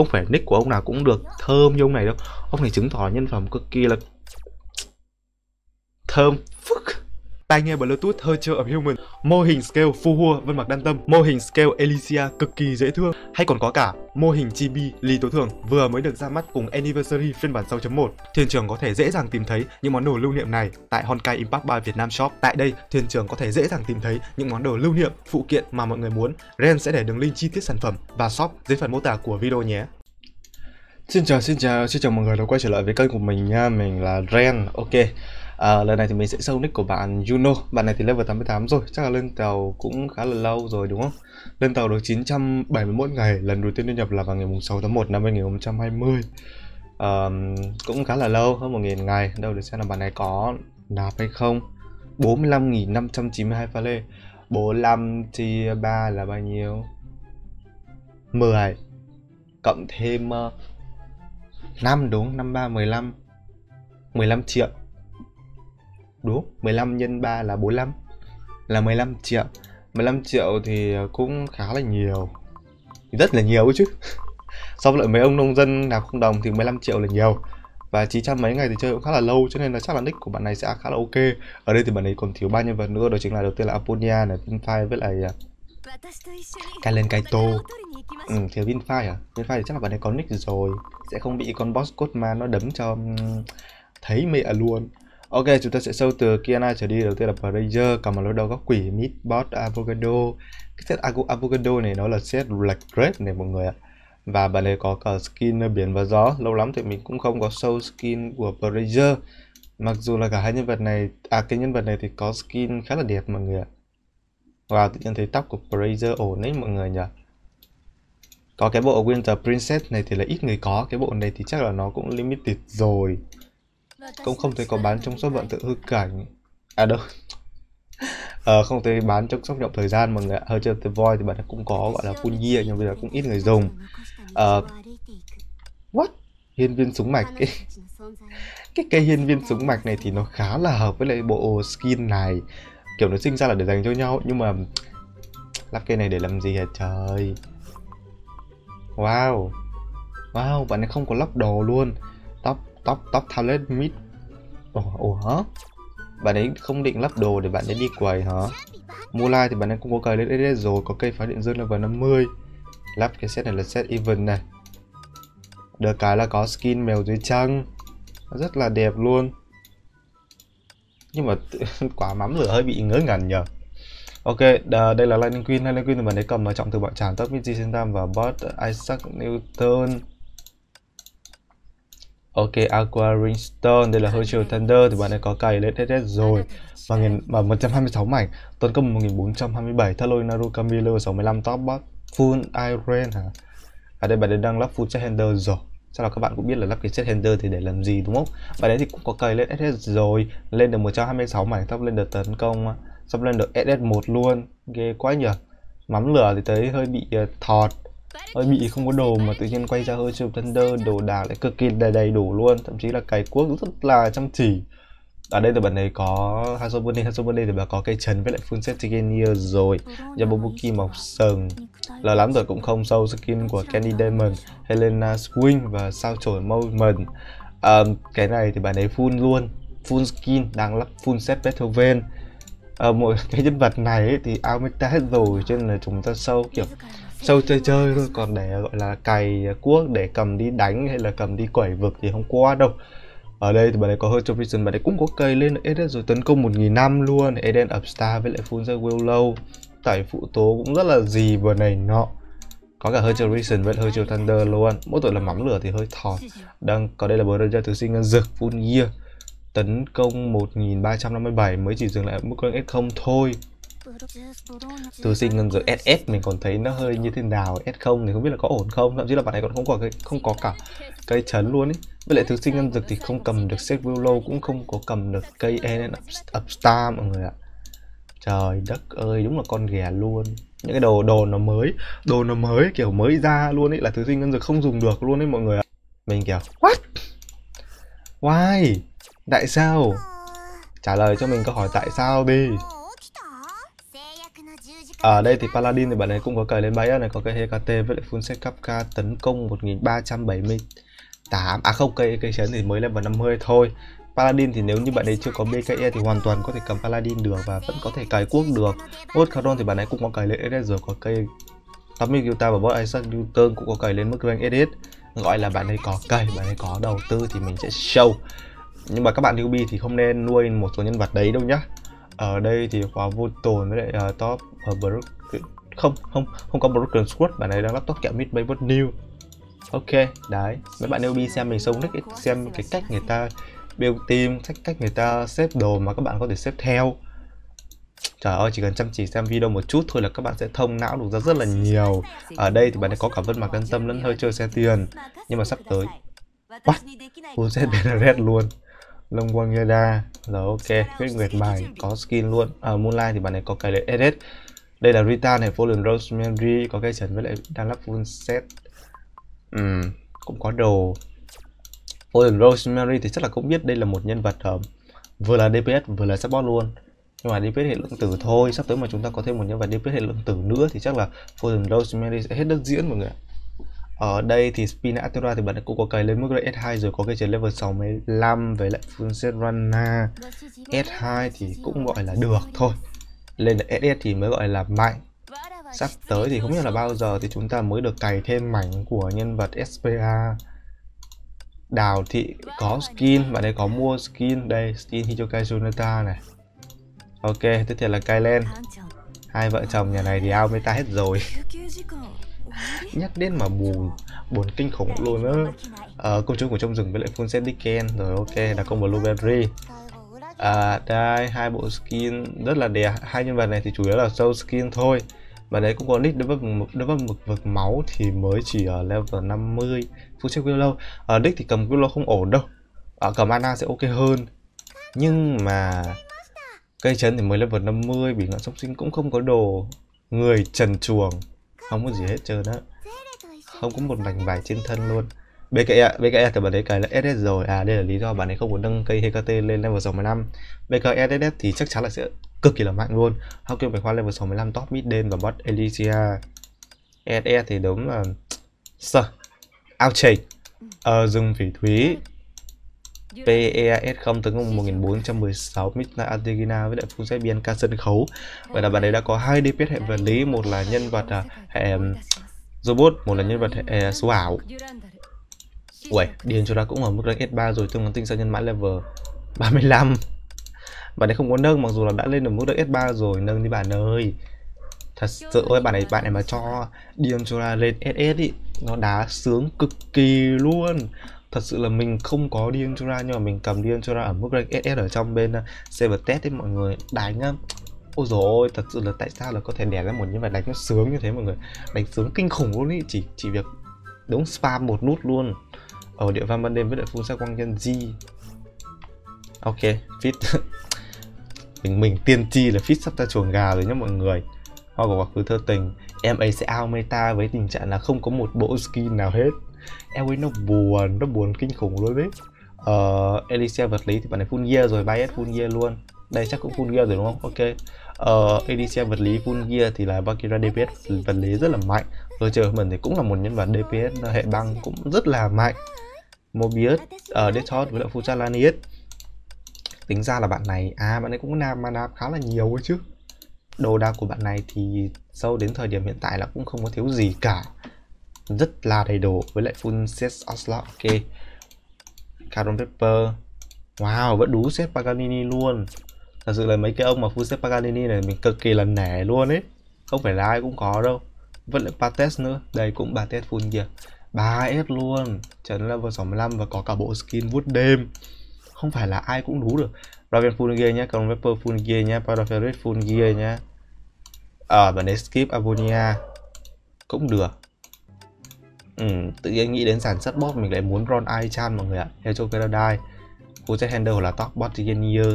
không phải nick của ông nào cũng được thơm như ông này đâu. Ông này chứng tỏ nhân phẩm cực kỳ là thơm phức Tai nghe Bluetooth Hercher of Human, mô hình scale Fuhua Vân Mạc Đan Tâm, mô hình scale Elysia cực kỳ dễ thương, hay còn có cả mô hình Chibi Lý Tố Thường vừa mới được ra mắt cùng Anniversary phiên bản 6.1. Thuyền trưởng có thể dễ dàng tìm thấy những món đồ lưu niệm này tại Honkai Impact 3 Việt Nam Shop. Tại đây, thuyền trưởng có thể dễ dàng tìm thấy những món đồ lưu niệm, phụ kiện mà mọi người muốn. Ren sẽ để đường link chi tiết sản phẩm và shop dưới phần mô tả của video nhé. Xin chào, xin chào, xin chào mọi người đã quay trở lại với kênh của mình nha, mình là Ren, ok à, lần này thì mình sẽ sâu nick của bạn Juno. Bạn này thì level 88 rồi chắc là lên tàu cũng khá là lâu rồi đúng không? Lên tàu được 971 ngày lần đầu tiên đi nhập là vào ngày 6 tháng 1 năm 2020 à, cũng khá là lâu hơn 1.000 ngày. Đâu để xem là bạn này có nạp hay không. 45.592 pha lê. 45 chia 3 là bao nhiêu? 10 cộng thêm ờ, 5 đúng 53 15 15 triệu đúng 15 nhân 3 là 45 là 15 triệu. 15 triệu thì cũng khá là nhiều. Rất là nhiều chứ. So với lại mấy ông nông dân nào không đồng thì 15 triệu là nhiều. Và 900 mấy ngày thì chơi cũng khá là lâu cho nên là chắc là nick của bạn này sẽ khá là ok. Ở đây thì bạn ấy còn thiếu ba nhân vật nữa đó chính là đầu tiên là Aponia này Vinfire với lại à, Kalen Kaito ừ, thiếu Vinfire à? Vinfire thì chắc là bạn ấy có nick rồi. Sẽ không bị con boss code man nó đấm cho thấy mẹ luôn. Ok, chúng ta sẽ sâu từ Kiana trở đi. Đầu tiên là Brazier, cầm một lối đầu góc quỷ, Meatbot, Avocado. Cái set Avocado này nó là set Black Red này mọi người ạ. Và bạn này có cả skin biển và gió. Lâu lắm thì mình cũng không có sâu skin của Brazier. Mặc dù là cả hai nhân vật này, à cái nhân vật này thì có skin khá là đẹp mọi người ạ. Wow, tự nhiên thấy tóc của Brazier ổn đấy mọi người nhỉ. Có cái bộ Winter Princess này thì là ít người có. Cái bộ này thì chắc là nó cũng limited rồi cũng không thấy có bán trong shop vận tự hư cảnh. À đâu. Ờ, không thấy bán trong shop nhộng thời gian mà người hơi chơi the void thì bạn cũng có gọi là full year nhưng bây giờ cũng ít người dùng. Uh, what? Hiên viên súng mạch. Cái cái cây hiên viên súng mạch này thì nó khá là hợp với lại bộ skin này. Kiểu nó sinh ra là để dành cho nhau nhưng mà lắp cây này để làm gì hả? Trời. Wow. Wow bạn này không có lắp đồ luôn top top talent mid ủa, hả? Bạn ấy không định lắp đồ để bạn ấy đi quầy hả? Mua like thì bạn ấy cũng có cài lên SS rồi có cây phá điện dương level 50 lắp cái set này là set event này. Được cái là có skin mèo dưới trăng rất là đẹp luôn. Nhưng mà quả mắm lửa hơi bị ngớ ngẩn nhờ. Ok, đây là Lightning Queen. Lightning Queen thì bạn ấy cầm ở trọng từ bọn tràn top mid Sentam và bot Isaac Newton. Ok, Aqua Ringstone, đây là Herschel Thunder thì bạn đã có cày lên SS rồi. Và, nghìn, và 126 mảnh, tấn công 1427, Thalo Naru Camilo 65 top bot, Full Iron hả? Ở đây bạn ấy đang lắp Full Set Hander rồi. Sau đó các bạn cũng biết là lắp cái set Hander thì để làm gì đúng không? Bạn đấy thì cũng có cày lên SS rồi, lên được 126 mảnh, sắp lên được tấn công, sắp lên được SS1 luôn, ghê quá nhỉ? Mắm lửa thì thấy hơi bị uh, thọt hơi bị không có đồ mà tự nhiên quay ra hơi chụp thunder đồ đạc lại cực kỳ đầy đầy đủ luôn. Thậm chí là cái cuốc rất là chăm chỉ. Ở đây thì bạn ấy có Hasobune Hasobune thì bà có cây trần với lại full set Tigenia rồi. Yabobuki mọc sừng. Lâu lắm rồi cũng không sâu skin của Candy Diamond Helena Swing và sao chổi Moment um, cái này thì bạn ấy full luôn. Full skin đang lắp full set Beethoven. Uh, mỗi cái nhân vật này ấy, thì Aumenta hết rồi cho nên là chúng ta sâu kiểu sâu chơi chơi thôi, còn để, gọi là, cày cuốc để cầm đi đánh hay là cầm đi quẩy vực thì không qua đâu. Ở đây thì bạn ấy có hơi Vision bạn ấy cũng có cây lên Eden rồi, tấn công 1.000 năm luôn. Eden Upstar với lại Full Willow tải phụ tố cũng rất là gì vừa này nọ. Có cả hơi Vision với hơi Thunder luôn. Mỗi tội là mắm lửa thì hơi thọt. Đang, có đây là bờ ra thứ sinh ngân dược Full Year tấn công 1357 mới chỉ dừng lại ở mức S0 thôi từ sinh ngân giờ SS mình còn thấy nó hơi như thế nào? S0 thì không biết là có ổn không? Thậm chí là bạn này còn không có cái không có cả cây chấn luôn ấy với lại thứ sinh ngân dực thì không cầm được set lâu cũng không có cầm được cây EN Upstar, mọi người ạ. Trời đất ơi, đúng là con ghẻ luôn. Những cái đồ đồ nó mới, đồ nó mới kiểu mới ra luôn ấy là thứ sinh ngân dực không dùng được luôn ấy mọi người ạ. Mình kiểu what? Why? Tại sao? Trả lời cho mình câu hỏi tại sao đi ở đây thì Paladin thì bạn ấy cũng có cày lên bãi này, có cái Hecate với lại full set Kapka tấn công 1378 à không, cây cây chấn thì mới level 50 thôi. Paladin thì nếu như bạn ấy chưa có BKE thì hoàn toàn có thể cầm Paladin được và vẫn có thể cài quốc được. Bot Caron thì bạn ấy cũng có cài lên SS rồi, có cây Tommy Guta và boss Isaac Newton cũng có cài lên mức rank SS gọi là bạn ấy có cày bạn ấy có đầu tư thì mình sẽ show. Nhưng mà các bạn newbie thì không nên nuôi một số nhân vật đấy đâu nhá ở đây thì có vô tồn với lại uh, top ở uh, Brook không không không có broken squad bạn ấy đang lắp top kẹo mid bay new. Ok đấy mấy bạn newbie xem mình sâu nick xem cái cách người ta build team cách cách người ta xếp đồ mà các bạn có thể xếp theo. Trời ơi, chỉ cần chăm chỉ xem video một chút thôi là các bạn sẽ thông não được ra rất là nhiều. Ở đây thì bạn ấy có cả vân mặc đơn tâm lẫn hơi chơi xe tiền. Nhưng mà sắp tới What? Full set Benaret luôn. Long Quang Yada Rồi ok, Huyết Nguyệt Bài có skin luôn. À, Moonlight thì bạn ấy có cái lệ edit Đây là Rita này, Fallen Rosemary Có cây trần với lại đang lắp full set Ừm, cũng có đồ. Fallen Rosemary thì chắc là cũng biết đây là một nhân vật uh, vừa là DPS vừa là support luôn. Nhưng mà DPS hệ lượng tử thôi sắp tới mà chúng ta có thêm một nhân vật DPS hệ lượng tử nữa thì chắc là Fallen Rosemary sẽ hết đất diễn mọi người ở đây thì Spinatura thì bạn cũng có cày lên mức S2 rồi có cái chiến level 65 với lại phương set Rana S2 thì cũng gọi là được thôi. Lên là SS thì mới gọi là mạnh. Sắp tới thì không biết là bao giờ thì chúng ta mới được cày thêm mảnh của nhân vật SPA Đào thị có skin, bạn ấy có mua skin. Đây, skin Hichokai Sunata này. Ok, tiếp theo là Kailen Hai vợ chồng nhà này thì ao meta hết rồi. Nhắc đến mà buồn Buồn kinh khủng luôn á. À, Công chúa của trong rừng với lại full set Dicken Rồi ok, là công Blueberry à, Đây, hai bộ skin rất là đẹp. Hai nhân vật này thì chủ yếu là show skin thôi. Và đấy cũng có nick đối với đối với mực vực máu thì mới chỉ ở level 50 full set Willow ở nick thì cầm Willow không ổn đâu. Ở cầm mana sẽ ok hơn. Nhưng mà Cây chân thì mới level 50, bị ngọn sốc sinh cũng không có đồ. Người trần chuồng. Không có gì hết trơn á. Không có một mảnh vải trên thân luôn. BKE, à, BKE thì bạn ấy cài là SS rồi. À đây là lý do bạn ấy không muốn nâng cây HKT lên level 65 BKE SS thì chắc chắn là sẽ cực kỳ là mạnh luôn. Học kêu phải khoa level 65 top mid đen và bot Elysia SS thì đúng là Sơ Ouchake Ờ, dùng phỉ thúy. PEAS 0 tấn công 1416 Midnight Argentina với lại phun xe Bianca sân khấu. Vậy là bạn ấy đã có hai DPS hệ vật lý, một là nhân vật à, hệ robot, một là nhân vật, hệ à, số ảo. Uầy, điền cho ra cũng ở mức rank S3 rồi tương ứng tinh sa nhân mã level 35 Bạn ấy không có nâng, mặc dù là đã lên được mức rank S3 rồi, nâng đi bạn ơi. Thật sự ơi, bạn này bạn ấy mà cho điền cho ra lên SS ý, Nó đá sướng cực kỳ luôn thật sự là mình không có điên cho ra nhưng mà mình cầm điên cho ra ở mức rank SS ở trong bên à, server test ấy, mọi người đánh á ôi dồi ôi, thật sự là tại sao là có thể đẻ ra một nhân vật đánh nó sướng như thế, mọi người? Đánh sướng kinh khủng luôn ý, chỉ chỉ việc đúng spam một nút luôn. Ở địa văn ban đêm với đội phun sắc quang nhân di ok fit mình mình tiên tri là fit sắp ra chuồng gà rồi nhá mọi người. Hoa của quá khứ thơ tình, em ấy sẽ out meta với tình trạng là không có một bộ skin nào hết em ấy nó buồn nó buồn kinh khủng luôn đấy. Ờ Alicia vật lý thì bạn này full gear rồi bias full gear luôn. Đây chắc cũng full gear rồi đúng không? Ok. Ờ Alicia vật lý full gear thì là Valkyria DPS vật lý rất là mạnh. Rồi chờ mình thì cũng là một nhân vật DPS hệ băng cũng rất là mạnh. Mobius ở uh, Deathshot với lại Fuchalanius tính ra là bạn này à bạn ấy cũng nam mana khá là nhiều ấy chứ. Đồ đạc của bạn này thì sâu đến thời điểm hiện tại là cũng không có thiếu gì cả rất là đầy đủ với lại full set Ocelot ok. Carbon Pepper. Wow vẫn đủ set Paganini luôn. Thật sự là mấy cái ông mà full set Paganini này mình cực kỳ là nể luôn ấy. Không phải là ai cũng có đâu. Vẫn lại Pates nữa. Đây cũng Pates full kìa. 3S luôn. Trấn level 65 và có cả bộ skin vuốt đêm. Không phải là ai cũng đủ được. Raven full gear nhá, Carbon Pepper full gear nhá, Paraferrit full gear nhá. Ờ, à, bản ấy skip Avonia cũng được. Ừ, tự nhiên nghĩ đến sản xuất bot mình lại muốn Ron Aichan mọi người ạ Echo Paradise Full Handle là top bot engineer.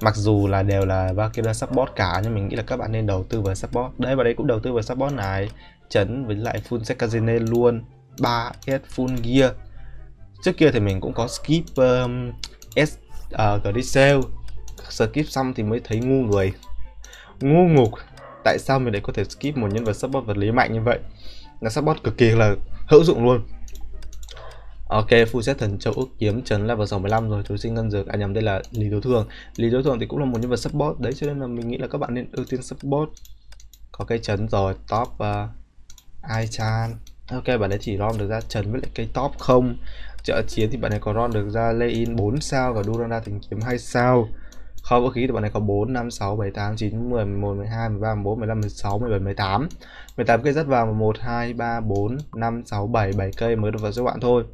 Mặc dù là đều là Valkyra support cả nhưng mình nghĩ là các bạn nên đầu tư vào support. Đây và đây cũng đầu tư vào support này. Chấn với lại full set luôn. 3S full gear. Trước kia thì mình cũng có skip um, S à, uh, Grisel Skip xong thì mới thấy ngu người. Ngu ngục. Tại sao mình lại có thể skip một nhân vật support vật lý mạnh như vậy? Là support cực kỳ là hữu dụng luôn. Ok, full set thần châu ước kiếm trấn level 65 rồi, thú sinh ngân dược, à nhầm đây là Lý Tố Thường. Lý Tố Thường thì cũng là một nhân vật support, đấy cho nên là mình nghĩ là các bạn nên ưu tiên support. Có cây trấn rồi, top uh, Ai Chan? Ok, bạn ấy chỉ ron được ra trấn với lại cây top không? Trợ chiến thì bạn ấy có ron được ra Lê In 4 sao và Durana Tình Kiếm 2 sao? Kho vũ khí thì bọn này có 4, 5, 6, 7, 8, 9, 10, 11, 12, 13, 14, 15, 16, 17, 18 18 cây rất vào 1, 2, 3, 4, 5, 6, 7, 7 cây mới được vào số bạn thôi.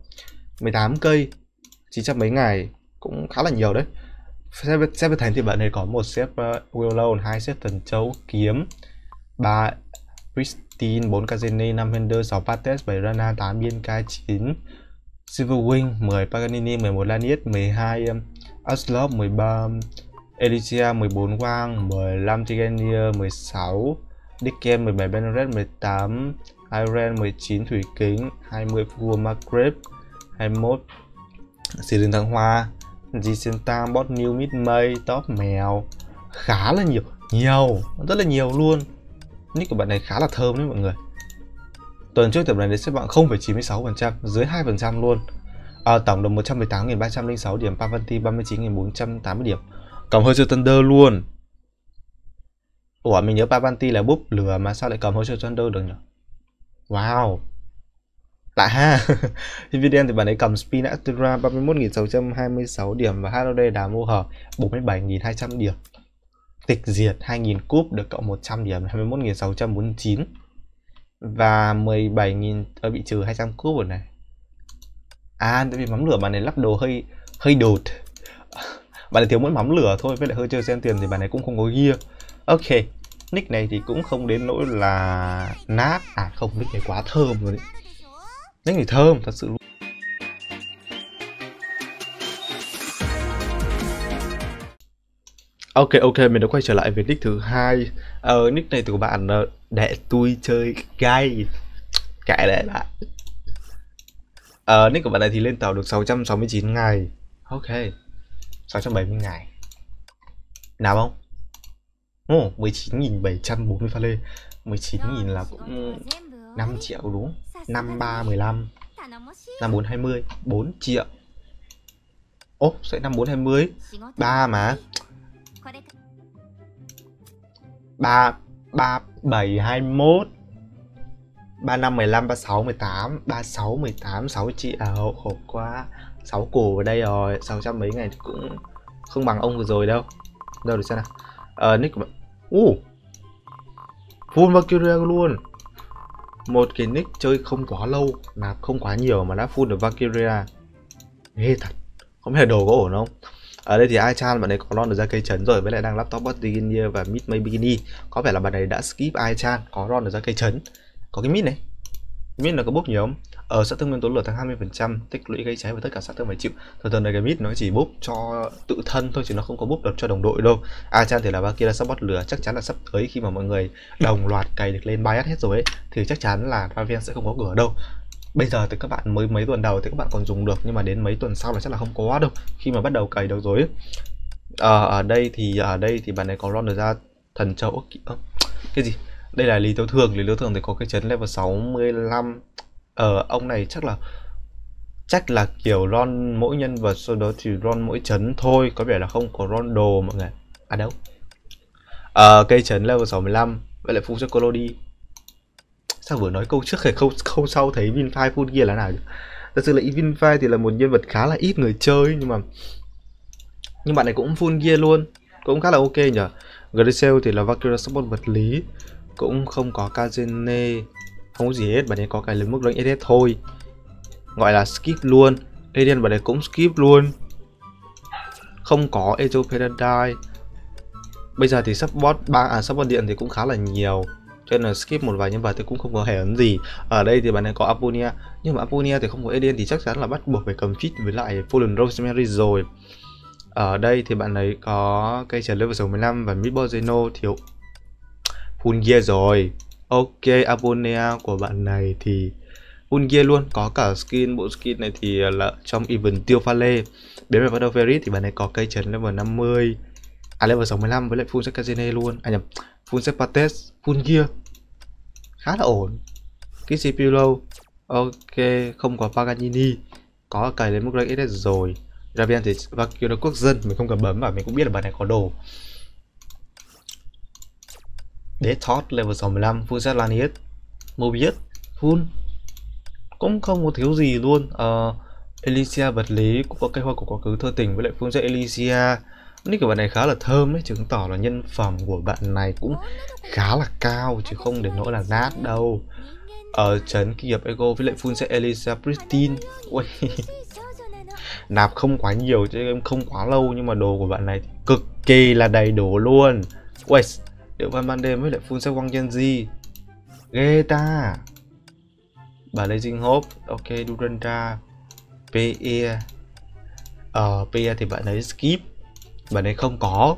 18 cây 900 mấy ngày cũng khá là nhiều đấy. Xếp, xếp về thành thì bạn này có một xếp uh, Willow, hai xếp thần châu kiếm 3 Pristine, 4 Kazene, 5 Hender, 6 Pates, 7 Rana, 8 Bianca, 9 Silverwing, 10 Paganini, 11 Laniet, 12 um, Aslov, 13 Elysia 14 quang 15 Tigania 16 Dicken 17 Benred 18 Iron 19 Thủy Kính 20 Vua Maghreb 21 Sirin Thăng Hoa Gisentang Bot New Mid May Top Mèo. Khá là nhiều nhiều rất là nhiều luôn. Nick của bạn này khá là thơm đấy mọi người. Tuần trước tập này đến xếp bạn 0,96% dưới 2% luôn. À, tổng được 118.306 điểm Pavanti 39.480 điểm. Cầm hơi Thunder luôn. Ủa, mình nhớ Pavanti là búp lửa mà sao lại cầm hơi Thunder được nhỉ? Wow. Lạ ha. Dividend thì bạn ấy cầm Spin Astra 31.626 điểm và Holiday đá mô hở 47.200 điểm. Tịch diệt 2.000 cúp được cộng 100 điểm 21.649 Và 17.000 ở bị trừ 200 cúp rồi này. À tại vì mắm lửa bạn này lắp đồ hơi hơi đột bạn ấy thiếu mỗi mắm lửa thôi với lại hơi chơi sen tiền thì bạn ấy cũng không có gear. Ok nick này thì cũng không đến nỗi là nát. À không nick này quá thơm rồi đấy. Nick này thơm thật sự luôn. Ok ok mình đã quay trở lại với nick thứ hai. Ờ, nick này của bạn ờ, để tôi chơi gay cãi lại lại. Ờ, nick của bạn này thì lên tàu được 669 ngày. Ok. 670 ngày. Nào không? Ồ, oh, 19.740 pha lê. 19.000 là cũng 5 triệu đúng 5, 3, 15 5, 4, 20 4 triệu. Ồ, oh, sẽ 5, 4, 20 3 mà. 3, 3, 7, 21 35, 15, 36, 18 36, 18, 6 triệu. Khổ quá 6 cổ ở đây rồi 600 mấy ngày cũng không bằng ông vừa rồi đâu. Đâu để xem nào. Ờ uh, nick của bạn. Uh, full Valkyria luôn. Một cái nick chơi không quá lâu là không quá nhiều mà đã full được Valkyria. Ghê thật. Không biết đồ có ổn không? Ở đây thì ai chan bạn ấy có ron được ra cây trấn rồi với lại đang laptop bot beginner và mid may bikini. Có vẻ là bạn ấy đã skip ai chan có ron được ra cây trấn. Có cái mid này. Mid là có bốc nhiều không? Ờ, ở sát thương nguyên tố lửa tăng 20% tích lũy gây cháy và tất cả sát thương phải chịu. Thường thường này cái mít nó chỉ búp cho tự thân thôi chứ nó không có búp được cho đồng đội đâu. À, Achan thì là ba kia là support lửa chắc chắn là sắp tới khi mà mọi người đồng loạt cày được lên bias hết rồi ấy thì chắc chắn là Raven sẽ không có cửa đâu. Bây giờ thì các bạn mới mấy tuần đầu thì các bạn còn dùng được nhưng mà đến mấy tuần sau là chắc là không có đâu khi mà bắt đầu cày được rồi à, ở đây thì ở đây thì bạn này có ron được ra thần châu cái gì? Đây là lý tố thường lý tố thường thì có cái chấn level 65 ờ ông này chắc là chắc là kiểu ron mỗi nhân vật sau đó thì ron mỗi chấn thôi, có vẻ là không có ron đồ mọi người à đâu? Ờ cây chấn level 65 vậy lại full cho colo đi. Sao vừa nói câu trước hay câu câu sau thấy Vinfire full gear là nào thật sự là Vinfire thì là một nhân vật khá là ít người chơi, nhưng mà nhưng bạn này cũng full gear luôn, cũng khá là ok nhở Grisel thì là Valkyrie support vật lý, cũng không có Kazene không có gì hết, bạn ấy có cái lớn mức lệnh SS thôi. Gọi là skip luôn. Alien bạn ấy cũng skip luôn. Không có Ezo Paradise. Bây giờ thì support ba à support điện thì cũng khá là nhiều. Cho nên là skip một vài nhân vật thì cũng không có hề ấn gì. Ở đây thì bạn ấy có Aponia. Nhưng mà Aponia thì không có Alien thì chắc chắn là bắt buộc phải cầm cheat với lại Fallen Rosemary rồi. Ở đây thì bạn ấy có cây trần level 15 và Meatball Zeno thiếu full gear rồi. Ok, Abonea của bạn này thì Unge luôn, có cả skin, bộ skin này thì là trong event tiêu pha lê Biến về bắt đầu thì bạn này có cây trấn level 50 À level 65 với lại full set casino luôn, à nhầm full set Pates, full gear. Khá là ổn. Cái CPU lâu. Ok, không có Paganini. Có cài đến mức rank SS rồi. Ravian thì và kiểu là quốc dân, mình không cần bấm và mình cũng biết là bạn này có đồ để thót level 65, full set Lanius. Mobius, full. Cũng không có thiếu gì luôn. Uh, Elysia vật lý cũng có cây hoa của quá khứ thơ tình với lại phương set Elysia nick của bạn này khá là thơm đấy chứng tỏ là nhân phẩm của bạn này cũng khá là cao chứ không đến nỗi là nát đâu ở trấn kỳ nghiệp ego với lại full set elisa pristine ui nạp không quá nhiều chứ em không quá lâu nhưng mà đồ của bạn này cực kỳ là đầy đủ luôn ui điệu văn ban đêm với lại full set wang genji ghê ta. Bà lê dinh hốp. Ok durandra pe ờ pe thì bạn ấy skip. Bạn ấy không có.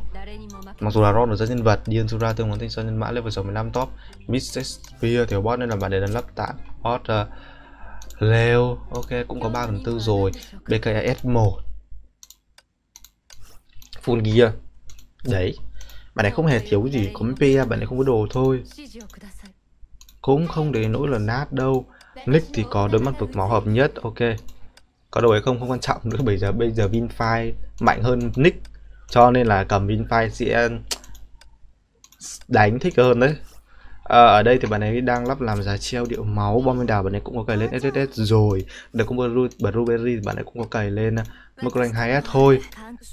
Mặc dù là Ron là ra nhân vật Diên Sura tương hoàn tinh sơn nhân mã level 65 top. Mrs. Spear thiếu boss nên là bạn ấy đã lắp tạm Hot uh, ờ, Leo. Ok cũng có 3 phần 4 rồi. BKS 1 Full gear. Đấy bạn này không hề thiếu gì có pia bạn này không có đồ thôi. Cũng không để nỗi là nát đâu. Nick thì có đôi mắt vực máu hợp nhất ok. Có đồ hay không? Không quan trọng nữa bây giờ bây giờ Vinfire mạnh hơn Nick. Cho nên là cầm Vinfire sẽ đánh thích hơn đấy. À, ở đây thì bạn ấy đang lắp làm giá treo điệu máu. Bom đào bạn ấy cũng có cày lên SSS rồi. Được cũng Blueberry bạn ấy cũng có cày lên mức rank 2S thôi.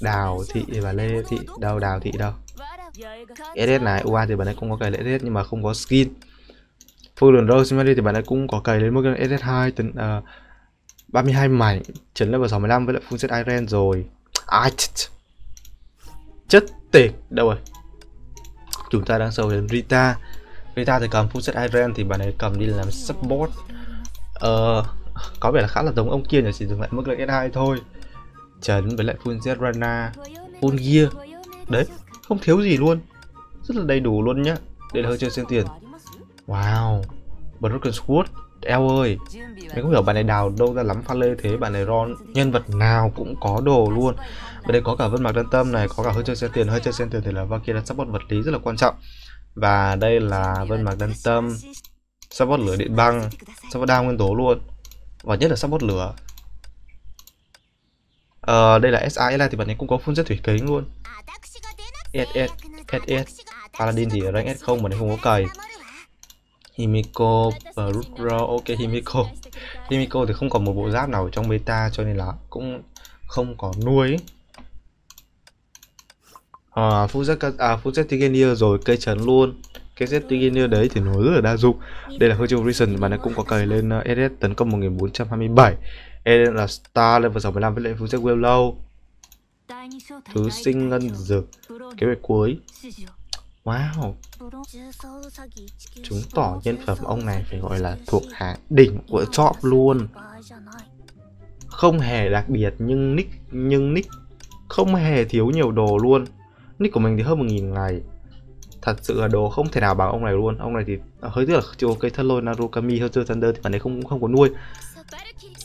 Đào thị và lê thị đâu đào thị đâu? SS này UA thì bạn ấy cũng có cày lên SS nhưng mà không có skin. Fallen Rosemary thì bạn ấy cũng có cày lên mức SS2 tấn ờ, uh, 32 mảnh chấn level 65 với lại full set Iron rồi. Ai chết chất tiệt đâu rồi? Chúng ta đang sâu đến Rita. Rita thì cầm full set Iron thì bạn ấy cầm đi làm support. Ờ, uh, có vẻ là khá là giống ông kia nhỉ chỉ dừng lại mức là S2 thôi. Chấn với lại full set Rana full gear. Đấy không thiếu gì luôn. Rất là đầy đủ luôn nhá. Để hơi chơi xem tiền. Wow Broken Sword eo ơi. Mình không hiểu bạn này đào đâu ra lắm pha lê thế bạn này ron nhân vật nào cũng có đồ luôn. Và đây có cả vân mạc đơn tâm này có cả hơi chơi xem tiền. Hơi chơi xem tiền thì là valkyrie support vật lý rất là quan trọng. Và đây là vân mạc đơn tâm support lửa điện băng support đa nguyên tố luôn. Và nhất là support lửa. Ờ, đây là SA thì bạn ấy cũng có phun rất thủy kính luôn. SS SS Paladin thì rank S0 mà này không có cày. Himiko Brutro ok Himiko. Himiko thì không còn một bộ giáp nào ở trong beta cho nên là cũng không có nuôi. À, Full à, Full rồi cây trấn luôn. Cái set Tigenier đấy thì nó rất là đa dụng. Đây là Hergeo Reason mà nó cũng có cày lên uh, SS tấn công 1427 Eden là Star level 65 với lại Full Set Willow thứ sinh ngân dược, kế hoạch cuối. Wow. Chứng tỏ nhân phẩm ông này phải gọi là thuộc hạng đỉnh của top luôn. Không hề đặc biệt, nhưng nick nhưng nick không hề thiếu nhiều đồ luôn. Nick của mình thì hơn một nghìn ngày. Thật sự là đồ không thể nào bằng ông này luôn. Ông này thì hơi tức là chịu ok thân lôi Narukami hơn Thunder thì bạn ấy không không có nuôi.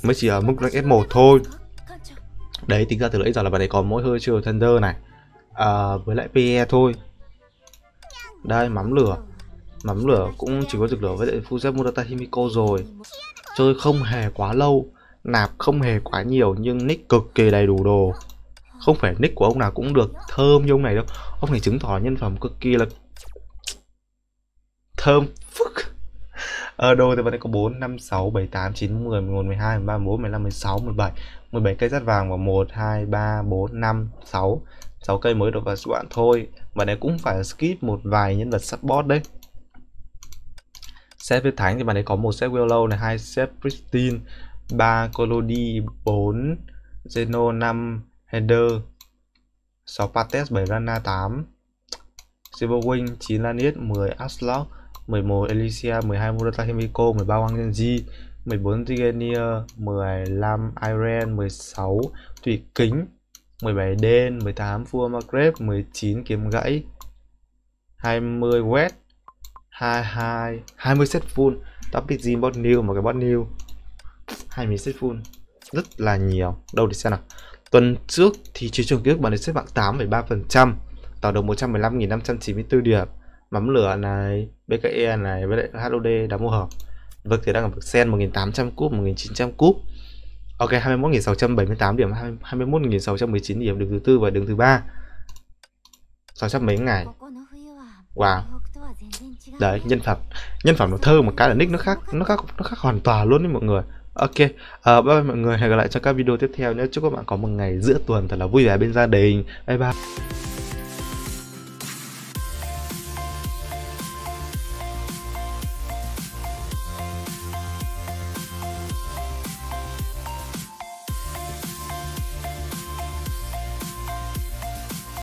Mới chỉ ở mức rank F1 thôi. Đấy tính ra từ nãy giờ là bạn ấy còn mỗi hơi chưa Thunder này. À, Với lại PE thôi. Đây mắm lửa. Mắm lửa cũng chỉ có rực lửa với lại fuzet Murata Himiko rồi. Chơi không hề quá lâu nạp không hề quá nhiều nhưng nick cực kỳ đầy đủ đồ. Không phải nick của ông nào cũng được thơm như ông này đâu. Ông này chứng tỏ nhân phẩm cực kỳ là thơm phức. Ờ đồ thì bạn ấy có 4, 5, 6, 7, 8, 9, 10, 11, 12, 13, 14, 15, 16, 17 17 cây rát vàng và 1, 2, 3, 4, 5, 6 6 cây mới được vào đoạn thôi. Và này cũng phải skip một vài nhân vật support đấy. Set với thánh thì bạn ấy có một set Willow này hai set Pristine 3 Colody 4 Zeno 5 Header 6 Pates 7 Rana 8 Silverwing 9 Lanius 10 Aslock 11 Elysia 12 Murata Himiko 13 Wang Genji 14 Tigenier 15 Iron 16 Thủy Kính 17 đen, 18 Fua Maghreb, 19 kiếm gãy, 20 wet, 22, 20 set full, topic gym bot new một cái bot new. 20 set full rất là nhiều. Đâu để xem nào. Tuần trước thì chiến trường kiếp bạn được xếp hạng 8,3%, tạo được 115.594 điểm. mắm lửa này BKE này với lại HOD đã mua hợp vực thì đang ở vực sen 1800 cúp 1900 cúp. Ok 21.678 điểm 21.619 điểm đứng thứ tư và đứng thứ ba. 600 mấy ngày? Wow. Đấy nhân phẩm nhân phẩm nó thơ một cái là nick nó khác nó khác nó khác hoàn toàn luôn đấy mọi người. Ok uh, bye bye mọi người hẹn gặp lại trong các video tiếp theo nhé. Chúc các bạn có một ngày giữa tuần thật là vui vẻ bên gia đình. Bye bye.